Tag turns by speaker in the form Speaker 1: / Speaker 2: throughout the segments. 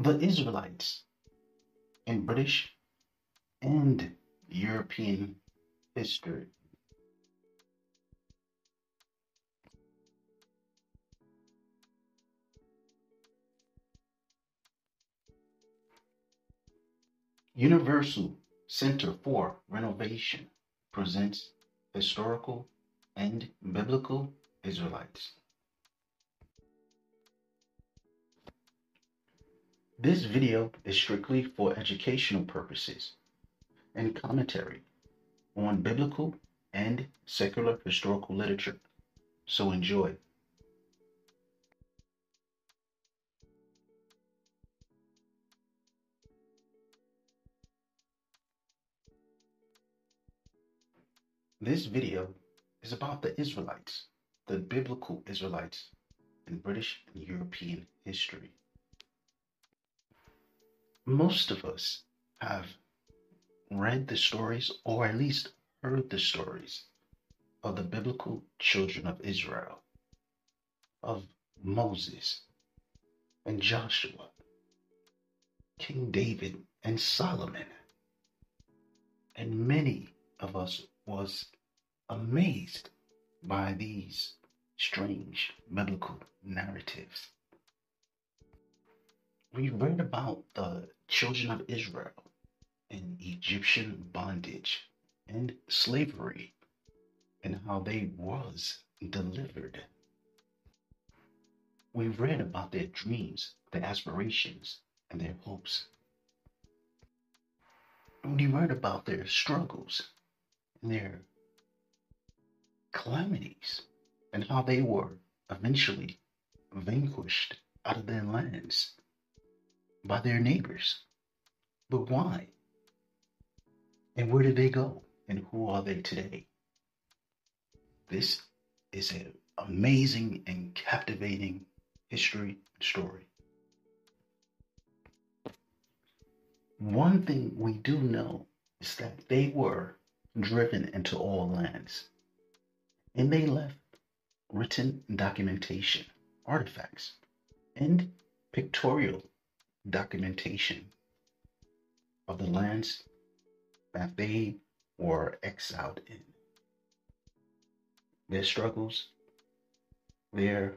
Speaker 1: the Israelites in British and European history. Universal Center for Renovation presents historical and biblical Israelites. This video is strictly for educational purposes and commentary on biblical and secular historical literature. So enjoy. This video is about the Israelites, the biblical Israelites in British and European history. Most of us have read the stories or at least heard the stories of the biblical children of Israel, of Moses and Joshua, King David and Solomon. And many of us was amazed by these strange biblical narratives. We read about the children of Israel in Egyptian bondage and slavery and how they was delivered. We read about their dreams, their aspirations, and their hopes. We read about their struggles and their calamities and how they were eventually vanquished out of their lands by their neighbors. But why? And where did they go? And who are they today? This is an amazing and captivating history and story. One thing we do know is that they were driven into all lands, and they left written documentation, artifacts, and pictorial documentation of the lands that they were exiled in. Their struggles, their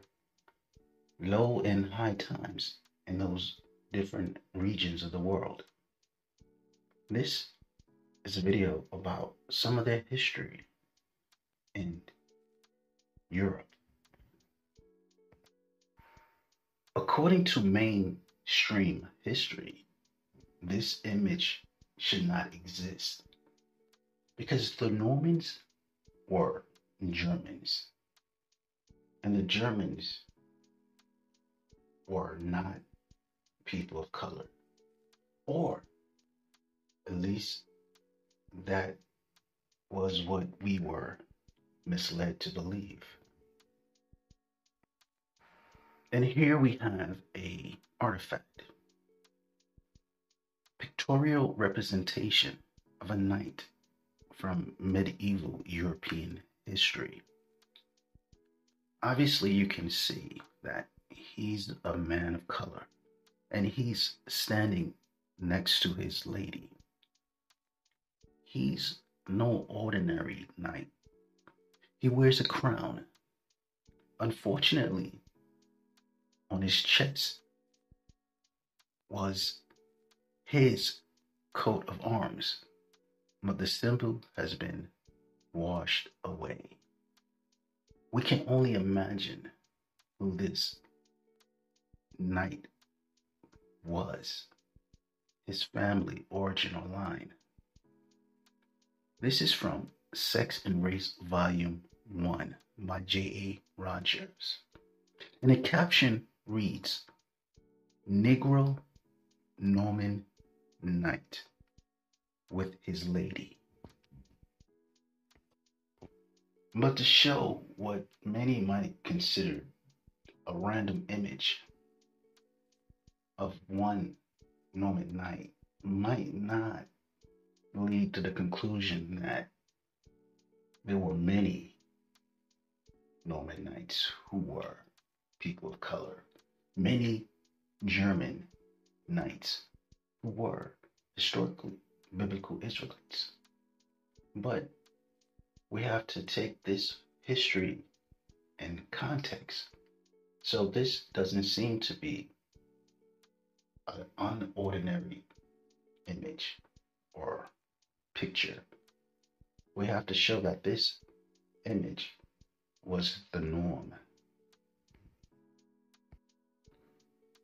Speaker 1: low and high times in those different regions of the world. This is a video about some of their history in Europe. According to mainstream history, this image should not exist because the Normans were Germans and the Germans were not people of color or at least that was what we were misled to believe. And here we have a artifact pictorial representation of a knight from medieval European history. Obviously, you can see that he's a man of color and he's standing next to his lady. He's no ordinary knight. He wears a crown. Unfortunately, on his chest was his coat of arms, but the symbol has been washed away. We can only imagine who this knight was, his family, origin, or line. This is from Sex and Race, Volume 1 by J.A. Rogers. And the caption reads Negro Norman Knight with his lady. But to show what many might consider a random image of one Norman knight might not lead to the conclusion that there were many Norman knights who were people of color, many German knights who were historically biblical Israelites. But we have to take this history and context. So this doesn't seem to be an unordinary image or picture. We have to show that this image was the norm.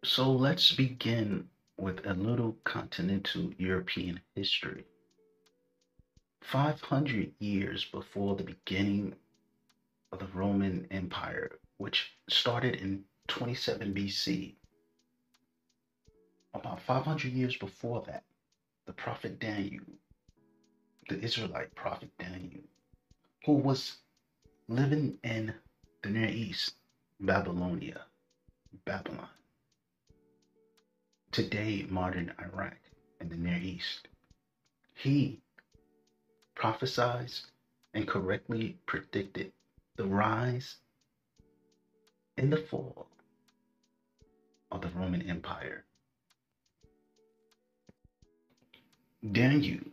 Speaker 1: So let's begin with a little continental European history. 500 years before the beginning of the Roman Empire, which started in 27 BC, about 500 years before that, the prophet Daniel, the Israelite prophet Daniel, who was living in the Near East, Babylonia, Babylon, today modern Iraq and the Near East. He prophesied and correctly predicted the rise and the fall of the Roman Empire. Daniel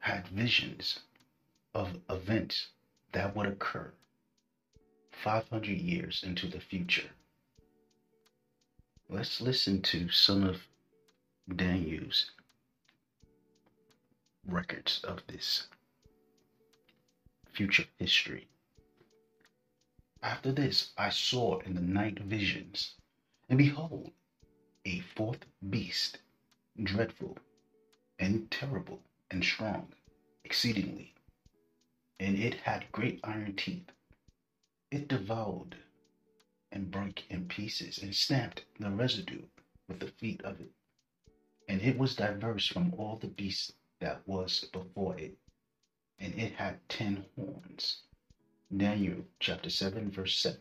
Speaker 1: had visions of events that would occur 500 years into the future. Let's listen to some of Daniel's records of this future history. After this, I saw in the night visions, and behold, a fourth beast, dreadful and terrible and strong, exceedingly, and it had great iron teeth. It devoured and broke in pieces and stamped the residue with the feet of it. And it was diverse from all the beasts that was before it, and it had ten horns. Daniel chapter 7, verse 7.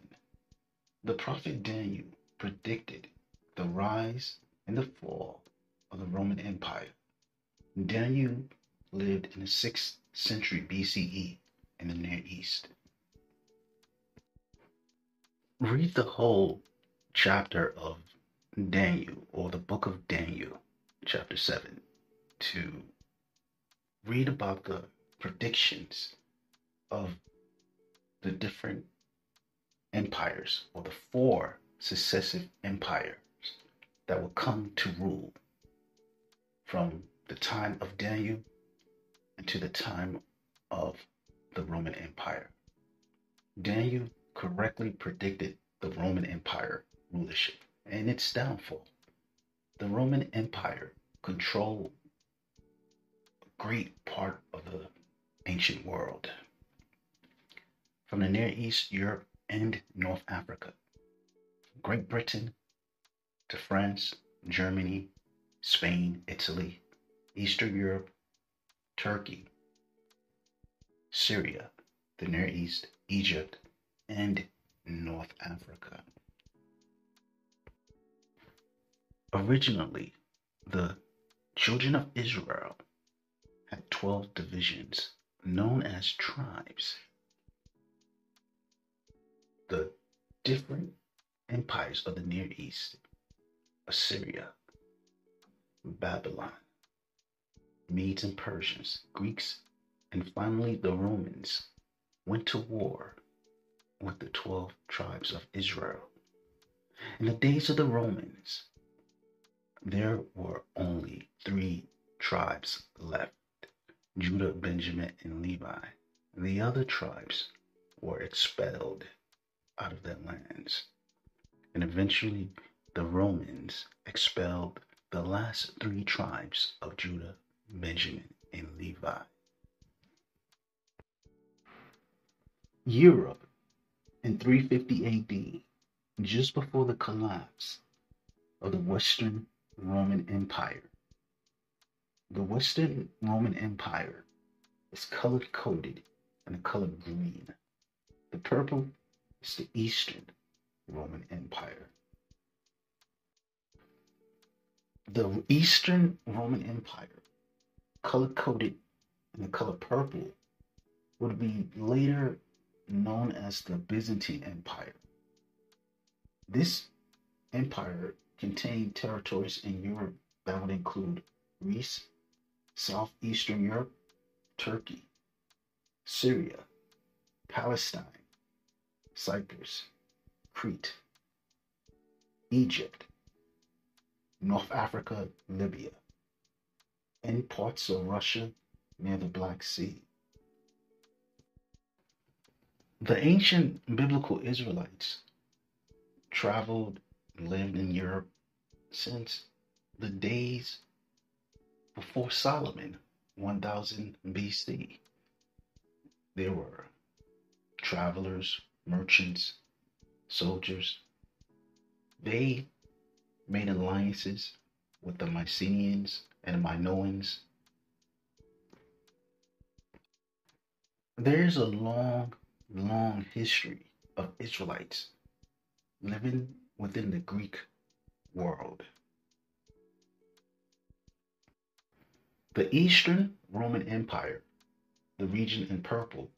Speaker 1: The prophet Daniel predicted the rise and the fall of the Roman Empire. Daniel lived in the 6th century BCE in the Near East. Read the whole chapter of Daniel or the book of Daniel, chapter 7, to read about the predictions of the different empires or the four successive empires that will come to rule from the time of Daniel into the time of the Roman Empire. Daniel correctly predicted the Roman Empire rulership and its downfall. The Roman Empire controlled a great part of the ancient world, from the Near East, Europe, and North Africa, Great Britain to France, Germany, Spain, Italy, Eastern Europe, Turkey, Syria, the Near East, Egypt, and North Africa. Originally, the children of Israel had 12 divisions known as tribes. The different empires of the Near East Assyria, Babylon, Medes and Persians, Greeks, and finally the Romans went to war with the 12 tribes of Israel. In the days of the Romans, there were only three tribes left Judah, Benjamin, and Levi. The other tribes were expelled out of their lands. And eventually, the Romans expelled the last three tribes of Judah, Benjamin, and Levi. Europe in 350 AD, just before the collapse of the Western Roman Empire. The Western Roman Empire is color coded in the color green. The purple is the Eastern Roman Empire. The Eastern Roman Empire, color coded in the color purple, would be later known as the Byzantine Empire. This empire contained territories in Europe that would include Greece, southeastern Europe, Turkey, Syria, Palestine, Cyprus, Crete, Egypt, North Africa, Libya, and parts of Russia near the Black Sea. The ancient biblical Israelites traveled lived in Europe since the days before Solomon, 1000 BC. There were travelers, merchants, soldiers. They made alliances with the Mycenaeans and Minoans. There's a long, long history of Israelites living within the Greek world. The Eastern Roman Empire, the region in purple,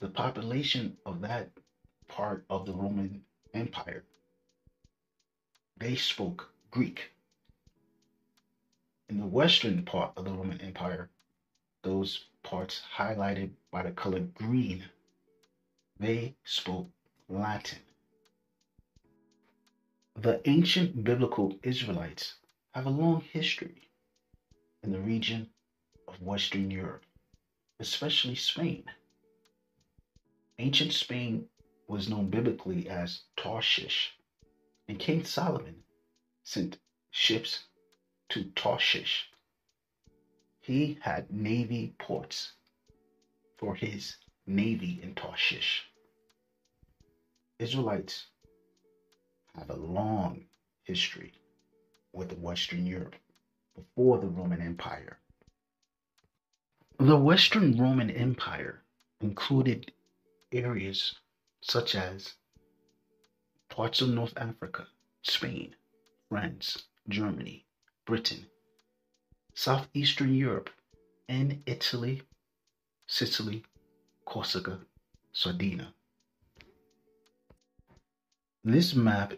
Speaker 1: the population of that part of the Roman Empire, they spoke Greek. In the western part of the Roman Empire, those parts highlighted by the color green, they spoke Latin. The ancient biblical Israelites have a long history in the region of Western Europe, especially Spain. Ancient Spain was known biblically as Tarshish, and King Solomon sent ships to Tarshish. He had navy ports for his navy in Tarshish. Israelites have a long history with Western Europe before the Roman Empire. The Western Roman Empire included areas such as parts of North Africa, Spain, France, Germany, Britain, southeastern Europe, and Italy, Sicily, Corsica, Sardinia. This map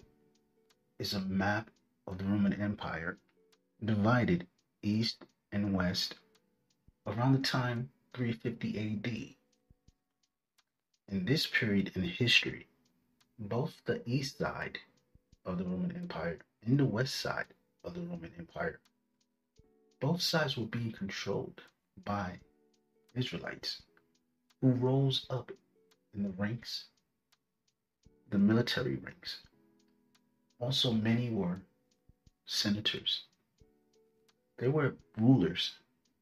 Speaker 1: is a map of the Roman Empire divided east and west around the time 350 AD. In this period in history, both the east side of the Roman Empire and the west side of the Roman Empire, both sides were being controlled by Israelites who rose up in the ranks, the military ranks. Also, many were senators. They were rulers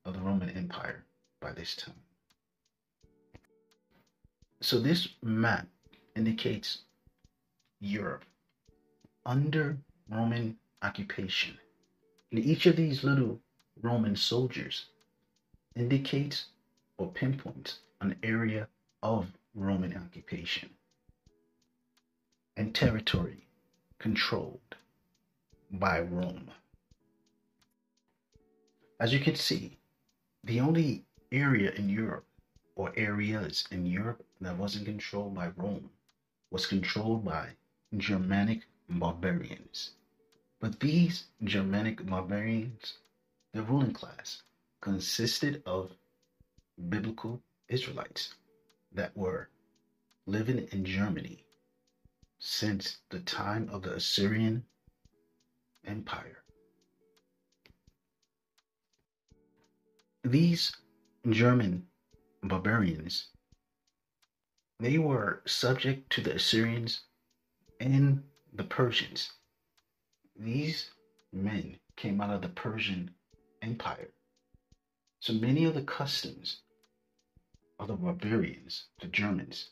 Speaker 1: of the Roman Empire by this time. So, this map indicates Europe under Roman occupation. And each of these little Roman soldiers indicates or pinpoints an area of Roman occupation and territory controlled by Rome. As you can see, the only area in Europe or areas in Europe that wasn't controlled by Rome was controlled by Germanic barbarians. But these Germanic barbarians, the ruling class, consisted of biblical Israelites that were living in Germany since the time of the Assyrian Empire. These German barbarians, they were subject to the Assyrians and the Persians. These men came out of the Persian Empire. So many of the customs of the barbarians, the Germans,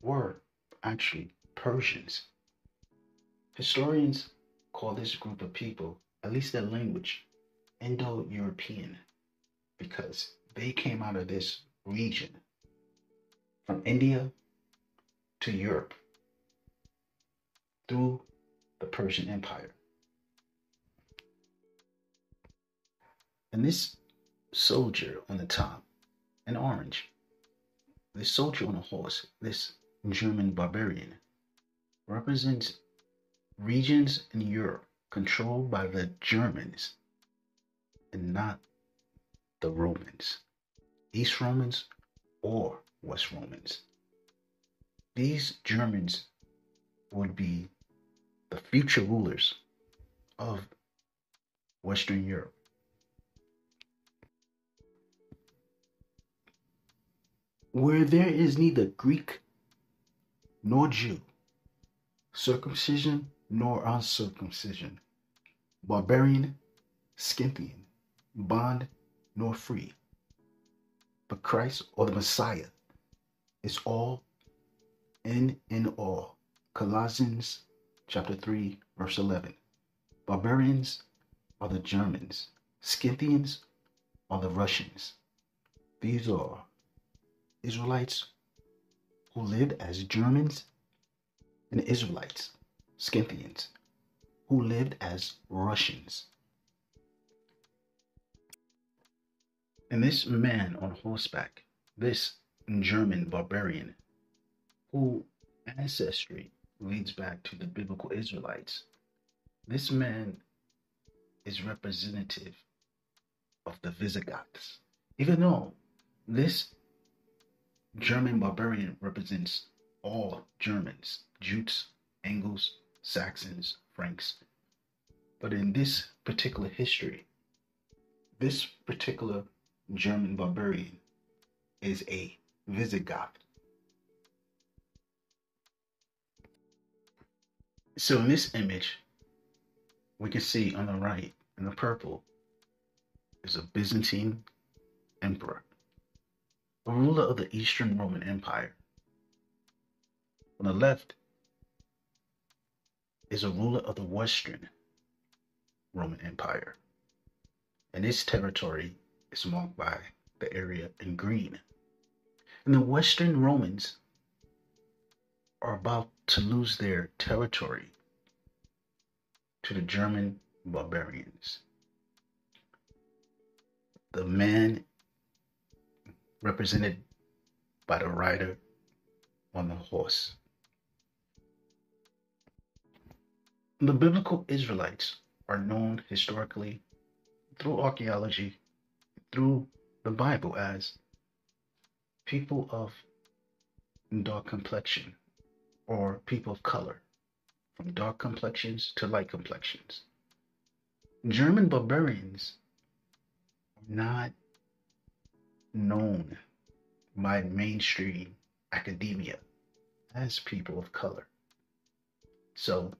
Speaker 1: were actually Persians. Historians call this group of people, at least their language, Indo European, because they came out of this region from India to Europe through the Persian Empire. And this soldier on the top, an orange, this soldier on a horse, this German barbarian, represents regions in Europe controlled by the Germans and not the Romans, East Romans or West Romans. These Germans would be the future rulers of Western Europe. Where there is neither Greek nor Jew, circumcision nor uncircumcision, barbarian, Scythian, bond nor free, but Christ or the Messiah is all in in all. Colossians chapter 3 verse 11. Barbarians are the Germans. Scythians are the Russians. These are Israelites who lived as Germans and Israelites, Scythians, who lived as Russians. And this man on horseback, this German barbarian, who ancestry leads back to the biblical Israelites, this man is representative of the Visigoths. Even though this German barbarian represents all Germans, Jutes, Angles, Saxons, Franks. But in this particular history, this particular German barbarian is a Visigoth. So in this image, we can see on the right in the purple is a Byzantine emperor, a ruler of the Eastern Roman Empire. On the left is a ruler of the Western Roman Empire, and its territory is marked by the area in green. And the Western Romans are about to lose their territory to the German barbarians. The man represented by the rider on the horse. The biblical Israelites are known historically through archaeology, through the Bible as people of dark complexion or people of color from dark complexions to light complexions. German barbarians are not known by mainstream academia as people of color. So,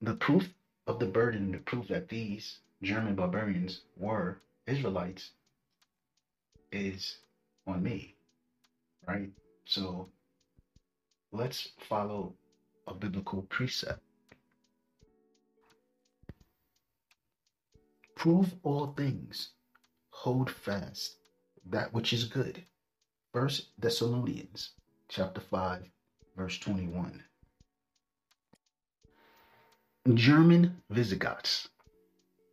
Speaker 1: the proof of the burden to prove that these German barbarians were Israelites is on me, right? So, let's follow a biblical precept. Prove all things, hold fast that which is good. First Thessalonians chapter 5 verse 21. German Visigoths,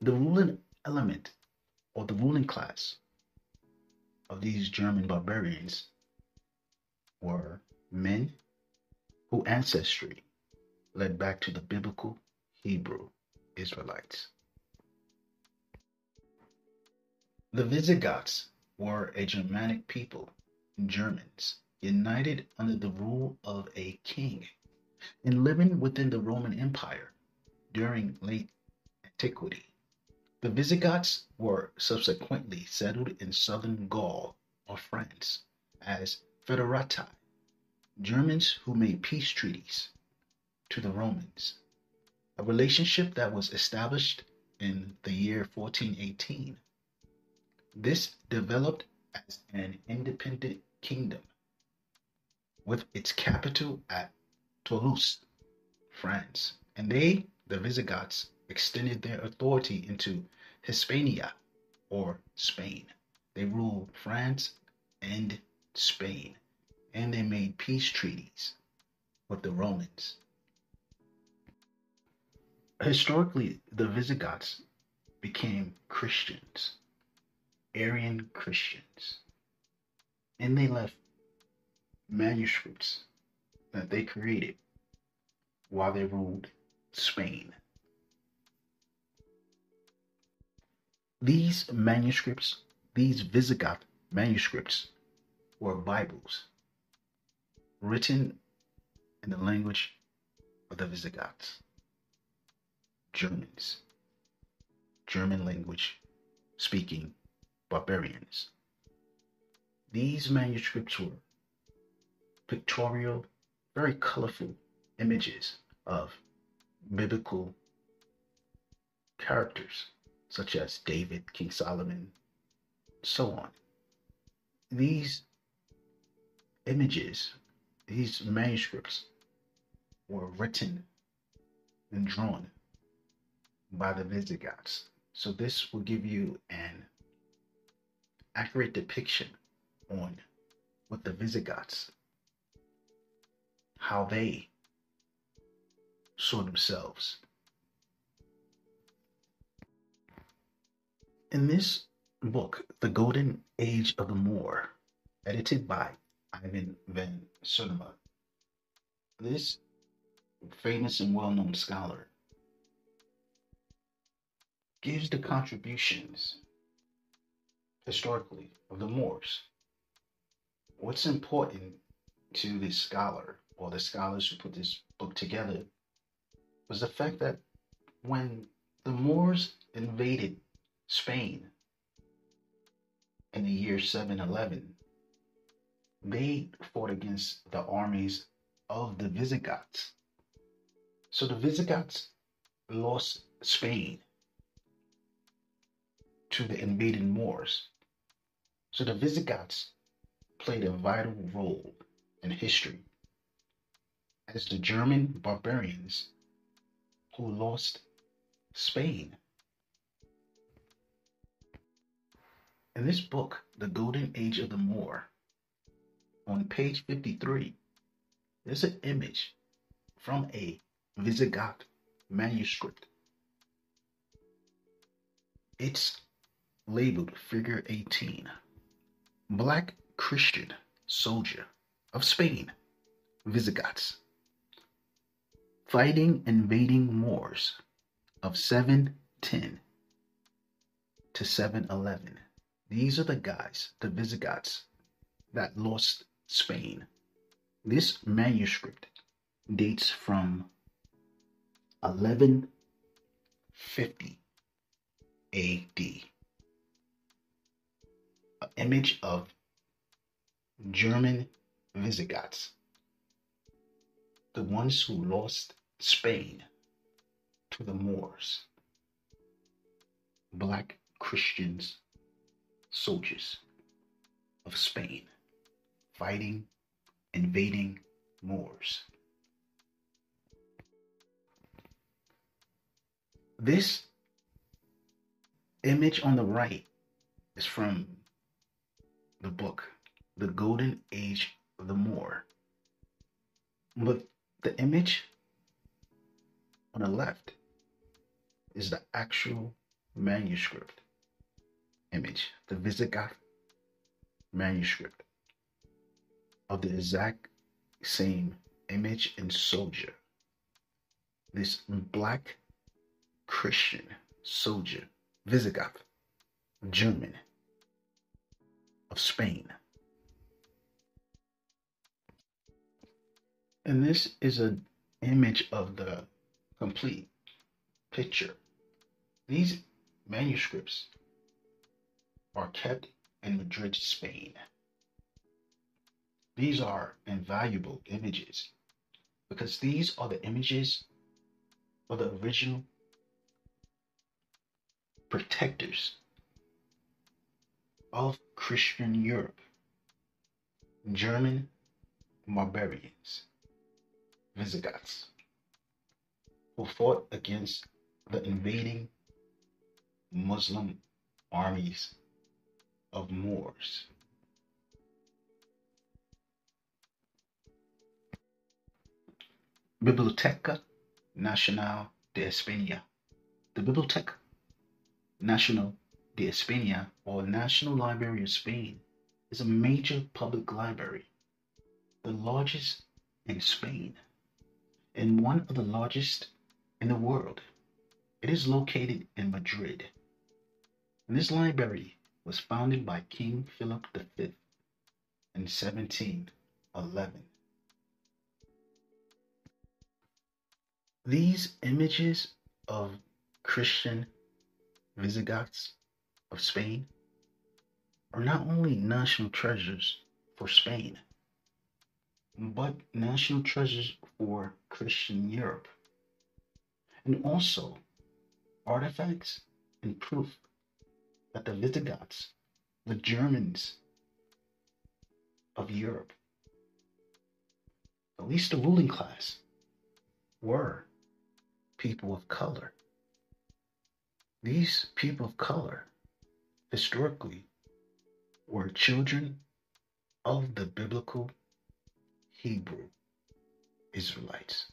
Speaker 1: the ruling element or the ruling class of these German barbarians were men whose ancestry led back to the biblical Hebrew Israelites. The Visigoths were a Germanic people, Germans, united under the rule of a king and living within the Roman Empire during late antiquity. The Visigoths were subsequently settled in southern Gaul or France as Foederati Germans who made peace treaties to the Romans, a relationship that was established in the year 1418. This developed as an independent kingdom with its capital at Toulouse, France, and they, the Visigoths, extended their authority into Hispania or Spain. They ruled France and Spain and they made peace treaties with the Romans. Historically, the Visigoths became Christians, Arian Christians, and they left manuscripts that they created while they ruled Spain. These manuscripts, these Visigoth manuscripts, were Bibles written in the language of the Visigoths, Germans, German language speaking barbarians. These manuscripts were pictorial, very colorful images of biblical characters such as David, King Solomon, so on. These images, these manuscripts were written and drawn by the Visigoths. So this will give you an accurate depiction on what the Visigoths, how they saw themselves. In this book, The Golden Age of the Moor, edited by Ivan van Sertima, this famous and well known scholar gives the contributions historically of the Moors. What's important to this scholar or the scholars who put this book together was the fact that when the Moors invaded Spain in the year 711, they fought against the armies of the Visigoths. So the Visigoths lost Spain to the invading Moors. So the Visigoths played a vital role in history as the German barbarians who lost Spain. In this book, The Golden Age of the Moor, on page 53, there's an image from a Visigoth manuscript. It's labeled Figure 18. Black Christian soldier of Spain, Visigoths, fighting invading Moors of 710 to 711. These are the guys, the Visigoths, that lost Spain. This manuscript dates from 1150 AD image of German Visigoths, the ones who lost Spain to the Moors, black Christians, soldiers of Spain, fighting, invading Moors. This image on the right is from the book, The Golden Age of the Moor. But the image on the left is the actual manuscript image, the Visigoth manuscript of the exact same image and soldier. This black Christian soldier, Visigoth, German, of Spain. And this is an image of the complete picture. These manuscripts are kept in Madrid, Spain. These are invaluable images because these are the images of the original protectors of Christian Europe, German barbarians, Visigoths, who fought against the invading Muslim armies of Moors. Biblioteca Nacional de España. The Biblioteca Nacional de España, or National Library of Spain, is a major public library, the largest in Spain, and one of the largest in the world. It is located in Madrid. And this library was founded by King Philip V in 1711. These images of Christian Visigoths of Spain are not only national treasures for Spain, but national treasures for Christian Europe, and also artifacts and proof that the Visigoths, the Germans of Europe, at least the ruling class, were people of color. These people of color, historically, were children of the biblical Hebrew Israelites.